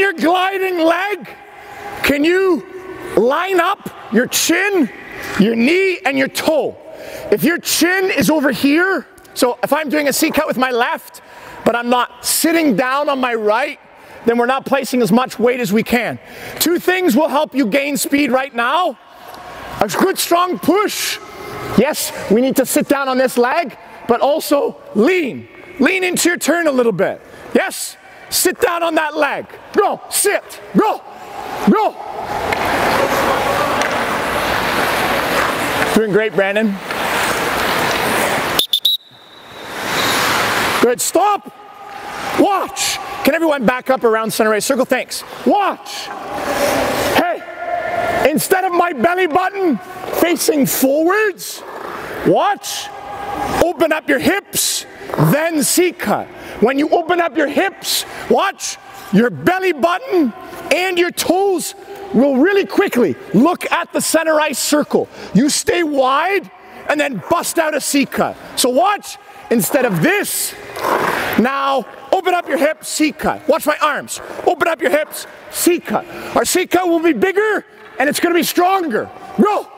your gliding leg, can you line up your chin, your knee, and your toe? If your chin is over here, so if I'm doing a C cut with my left, but I'm not sitting down on my right, then we're not placing as much weight as we can. Two things will help you gain speed right now. A good strong push. Yes, we need to sit down on this leg, but also lean. Lean into your turn a little bit. Yes, sit down on that leg. Go, sit, go, go. Doing great, Brandon. Good, stop. Watch. Can everyone back up around center right circle? Thanks. Watch. Hey, instead of my belly button facing forwards, watch. Open up your hips, then C cut. When you open up your hips, watch your belly button and your toes will really quickly look at the center ice circle. You stay wide and then bust out a C cut. So watch, instead of this, now open up your hips, C cut. Watch my arms. Open up your hips, C cut. Our C cut will be bigger and it's gonna be stronger. Go.